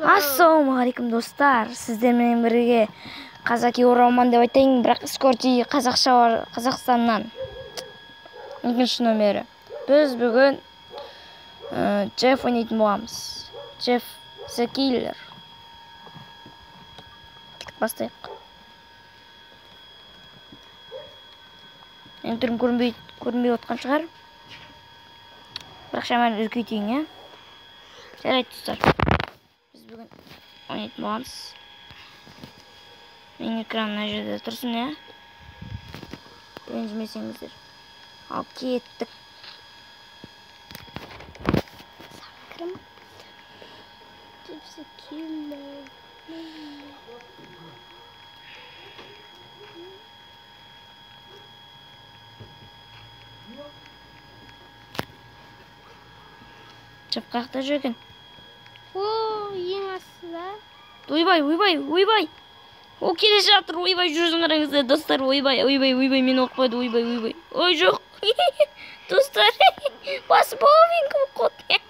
ассалаумағалейкум достар сіздермен бірге қазаки оралман деп айтайын бірақ скорти қазақша қазақстаннан екінші номері біз бүгін ә, джефф ойнайтын боламыз джефф the killer. Бастайық менің түрім көрінбей көрінбей отқан шығар бірақ шамамен үлкейтейін иә жарайды достар unutmayınız менің мына жерде тұрсын иә? Ренжімесеңіздер. Ал кеттік. Жапқақта екен ойбай ойбай ойбай о келе жатыр. Ойбай жүзін қараңыздар достар. Ойбай ойбай ойбай мені ұрып қойды. Ойбай ойбай ой жоқ. Достар басы половинка болып қалды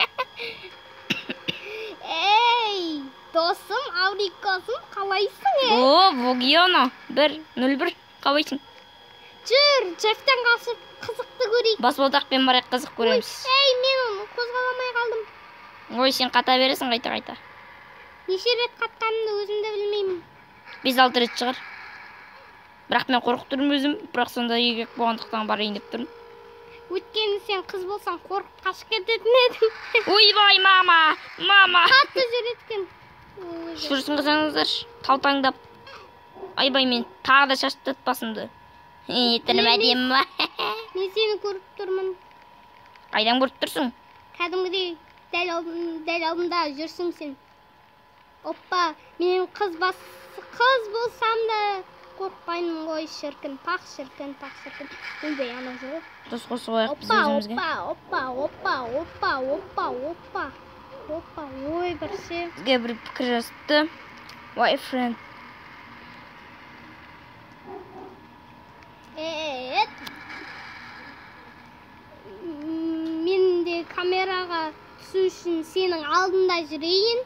ей досым аврикосым қалайсың е? О богиона бір нөл бір қалайсың? Жүр джефтен қашып қызықты көрейік. Баспалдақпен барайық қызық көреміз. ей мен қозғаламай қалдым. Ой сен қата бересің қайта қайта. Неше рет қатқанымды өзім де білмеймін. Бес алты рет шығар. Бірақ мен қорқып тұрмын өзім. Бірақ сонда егек болғандықтан барайын деп тұрмын. Өйткені сен қыз болсаң қорқып қашып кететін едің. Ойбай мама мама. Қатты жүретін Ой, жүрсін қылсаңыздаршы талтаңдап. Айбай мен тағы да шаштырды басымды. Е тілім Мен- әдемі ма? мен сені көріп тұрмын. Қайдан көріп тұрсың? Кәдімгідей дәл алдымда жүрсің сен. Оппа мен қыз бас қыз болсам да қорықпаймын ғой шіркін пақ шіркін пақ шіркін. Ойбай анау жоқ дос қосып алайық біз оппа өзімізге оппа оппа оппа оппа оппа оппа ой бірсе бізге бір пікір жазыпты. My friend? Мен де камераға түсу үшін сенің алдында жүрейін.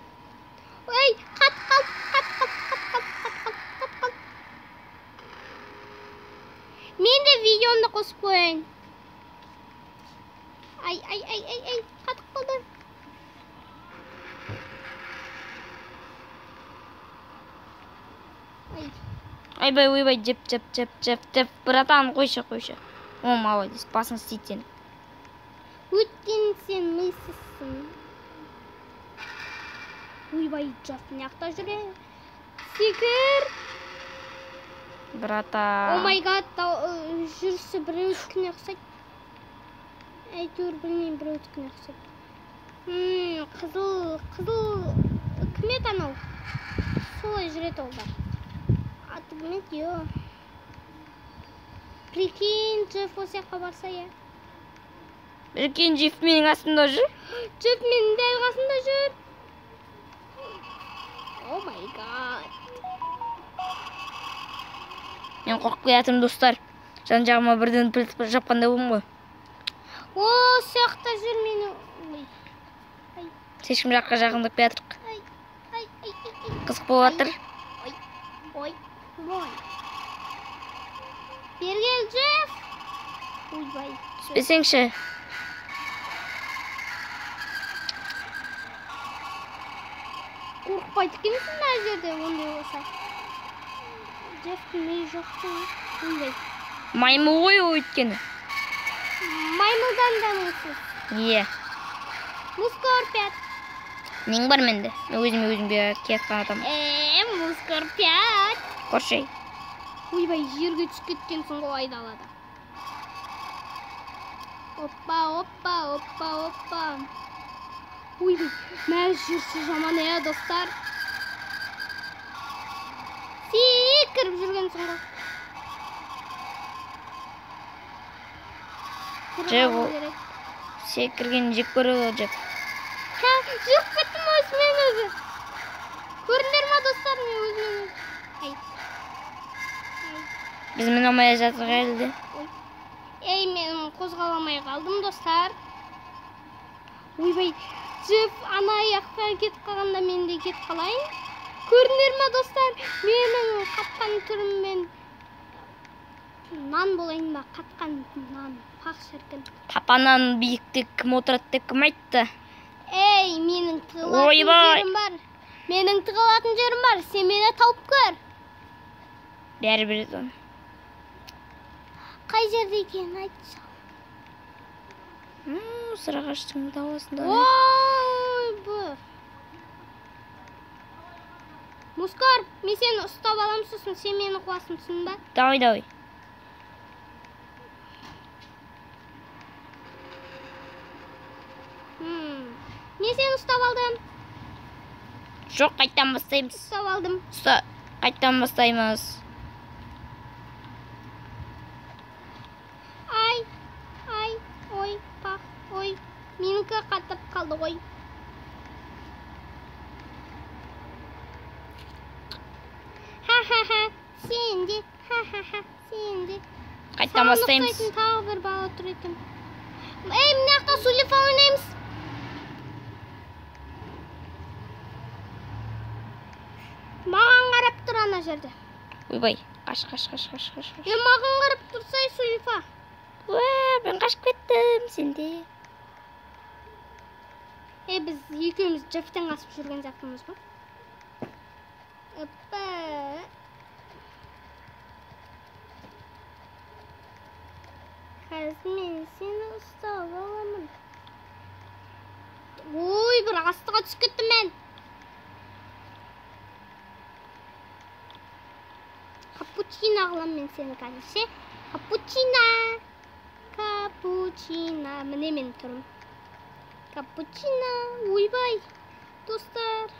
Ой, қат хат, қат хат, қат хат, қат қалт, қат қалт. Мен де видеомды қосып қояйын. Ай, ай, ай, ай, ай, қатып қалды. Ай. Айбай, ойбай, жеп, жеп, жеп, жеп, жеп. Братан, қойшы, қойшы. О, молодец, басын істейді сені. Сен мисісің ойбай жас мына жақта жүре секір о братан май гад жүрісі біреудікіне ұқсайды әйтеуір білмеймін біреудікіне ұқсайды қызыл қызыл кім еді анау солай жүреді олар аты кім еді е прикинь джефф осы жаққа барса иә үлкен джеф менің астымда жүр Джефф менің дәл қасымда жүр. Oh my god. Мен қорқып келатырмын достар. Жан жағыма бірден пілтіп жапқандай болдым ғой. О, сияқта жүр мені. Ешкім жаққа жақындап келатырық. Қызық болып жатыр. Ой, ой. Бергел Джефф. Ой, бай. Түспесеңші. Қорықпайды екенсің мына жерде ондай болса. Джеффтің миы жоқ қой. Маймыл ғой ол өйткені Маймылдан да мұсыз. иә Мускорпиат. нең бар менде мен өзіме өзім келе жатқан адаммын Эээ, мускорпиат. қоршай ойбай жерге түсіп кеткенсің ғой айдалада оппа оппа оппа оппа Uy, मैं жүрсі жаман ә, достар. Секіріп кіріп жүрген сонда. Жеп, сиік кірген жек көреді ол жек Ха, кеттім өзімен өзі. Көріндер ма достар, мен өзімен өзі. Біз мен алмай жатыр әлді. Ей, мен қозғаламай қалдым достар. Ойбай, джефф ана жаққа кетіп қалғанда мен де кетіп қалайын. Көрдіңдер ма достар? Менің қатқан түріммен. Нан болайын ба? Қатқан нан пақ шіркін. Тапаннан биікте кім отырады деп кім айтты? Ей менің тығылатын жерім бар. Менің тығылатын жерім бар. Сен мені тауып көр. Бәрі біледі оны. Қай жерде екенін айтшы. Сырағаштың даласында ойбай мускар мен сені ұстап аламын сосын сен мені қуасың түсіндің ба? Давай давай. Мен сені ұстап алдым. Жоқ қайттан бастаймыз. Ұстап алдым. Ұста қайттан бастаймыз. Ай ай ой пақ ой. Менікі қатып қалды ғой ха ха ха сен де ха ха ха сен де қайттан бастаймыз тағы бір бала тұр екен ей мына жақта сулифа ойнаймыз маған қарап тұр ана жерде ойбай қаш қаш қаш қаш қаш е маған қарап тұрсай сулифа уә мен қашып кеттім сенде е біз екеуміз джефтен қасып жүрген сияқтымыз ғой опа қазір мен сені ұстап аламын ой бір астыға түсіп кеттім мен капучино қыламын мен сені қазір ше капучино капучино міне мен тұрмын капучино ойбай достар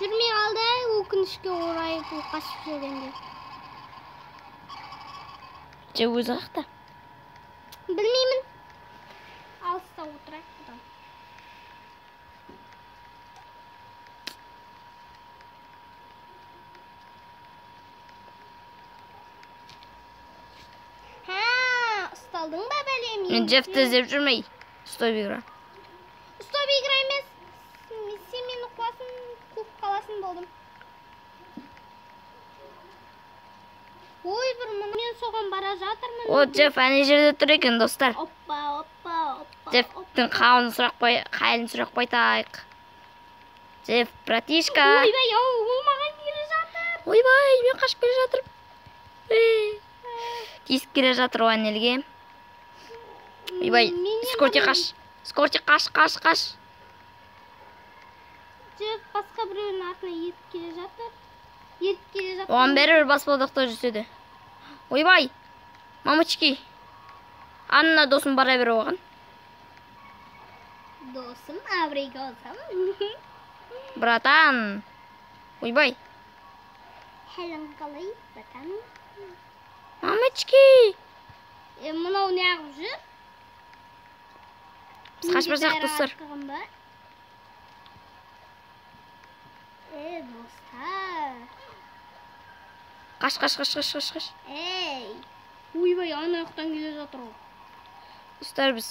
жүрмей қалды өкінішке орай бұл қашып жүргенде же өзі қақта білмеймін алыста отырайық бұдан ұсталдың ба бәлем мен джефті іздеп жүрмей стой игра ұстап игра емес сен мені қуасың қуып қаласың болдым ой бір мен соған бара жатырмын о джеф ана жерде тұр екен достар оппа оппа оппа джефтің қалын сұрақ қой халін сұрап қайтайық джеф братишка ойбай ау ол маған келе жатыр ойбай мен қашып келе жатырмын тиісіп келе жатыр оған елге ойбай скорти қаш скорти қаш қаш қаш джефф басқа біреудің артына еріп келе жатыр еріп келе жатыр оған бәрібір баспалдақта жүрсе де ойбай мамочки анна досым бара бер оған досым абрикосым братан ойбай хәлің қалай братан мамочки е мынау неғып жүр біз қашпасақ Бәрі достар е достар қаш қаш қаш қаш қаш қаш ей ойбай ана жақтан келе жатыр ғой достар біз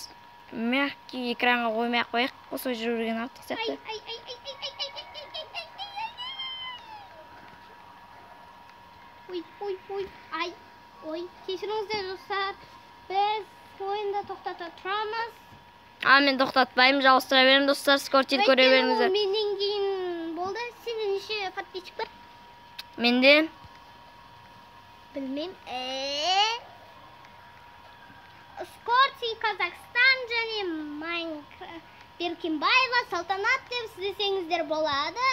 мягкий экранға қоймай ақ қояйық осылай жүріп жүрген артық сияқты ой ой ой ай ой кешіріңіздер достар біз ойында тоқтата тұрамыз а мен тоқтатпаймын жалғастыра беремін достар скортит көре беріңіздер менен кейін болды сенде неше подписчик бар менде білмеймін Э? скорти казахстан және майнкрафт беркинбаева салтанат деп іздесеңіздер болады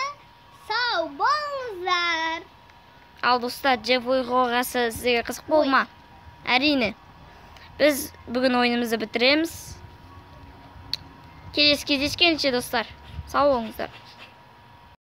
сау болыңыздар ал достар джеф оқиғасы сізге қызық болды ма әрине біз бүгін ойынымызды бітіреміз. Келесі кездескенше достар сау болыңыздар.